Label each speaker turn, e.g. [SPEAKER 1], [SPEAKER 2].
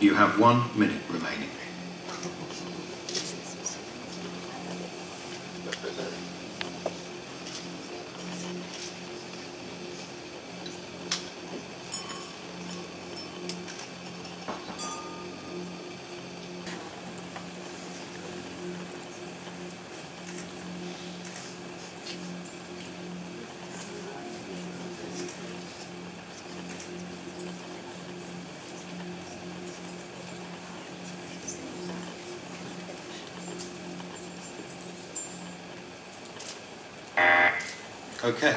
[SPEAKER 1] You have one minute remaining. Okay.